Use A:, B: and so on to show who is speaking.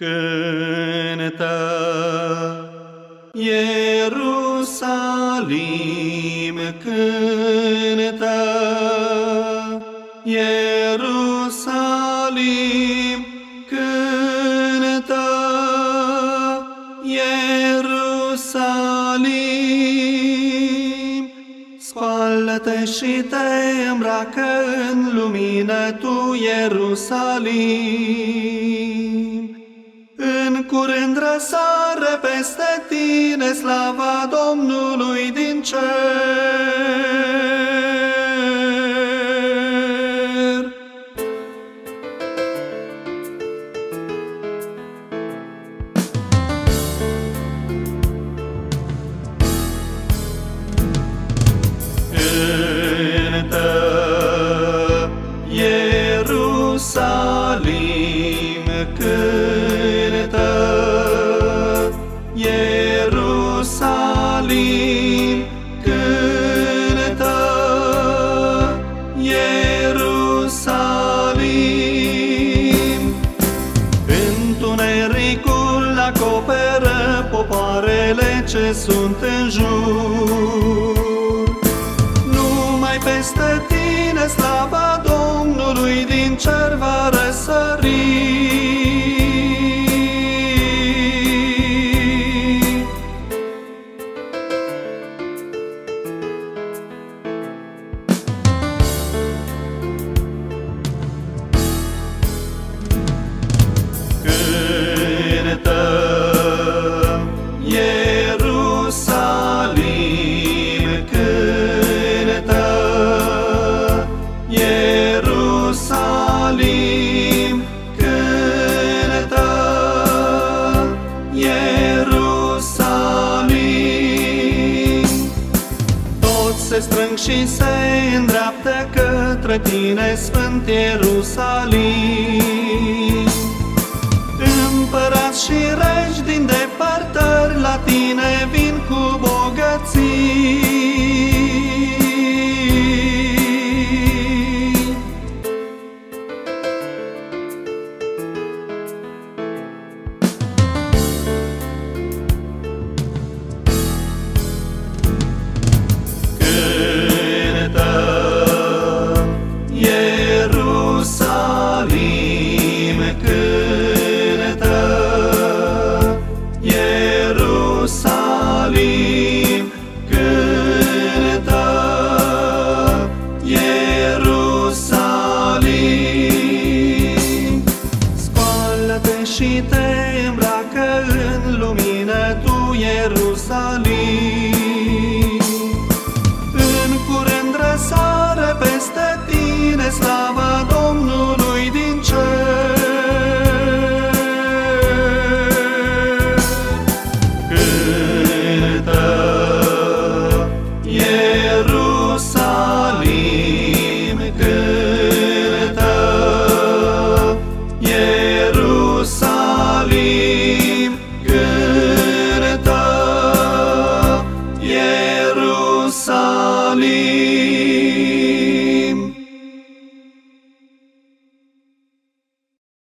A: Cântă, Ierusalim, cântă, Ierusalim, cântă, Ierusalim. Scoală-te și te îmbracă în lumină tu, Ierusalim. În curând răsare peste tine slava Domnului din cer. Cântă, Ierusalim, Ierusalim, cântă, Ierusalim. Întunericul acoperă popoarele ce sunt în jur. Numai peste tine slava Domnului din cer va răsări. Se strâng și se îndreaptă către tine, Sfânt Ierusalim. Ierusalim, cântă, Ierusalim, cântă, Ierusalim. Scoală-te și te Sunny.